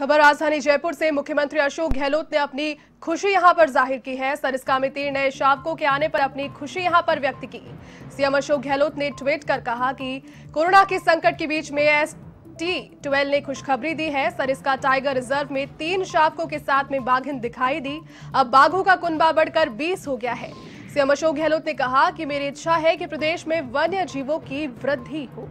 खबर राजधानी जयपुर से मुख्यमंत्री अशोक गहलोत ने अपनी खुशी यहाँ पर ज़ाहिर की है। सरिस्का में तीन नए शावकों के आने पर अपनी खुशी यहाँ पर व्यक्त की। सीएम अशोक गहलोत ने ट्वीट कर कहा कि कोरोना के संकट के बीच में एस टी ट्वेल्व ने खुशखबरी दी है। सरिस्का टाइगर रिज़र्व में तीन शावकों के साथ में बाघिन दिखाई दी। अब बाघों का कुनबा बढ़कर बीस हो गया है। सीएम अशोक गहलोत ने कहा कि मेरी इच्छा है कि प्रदेश में वन्य जीवों की वृद्धि हो।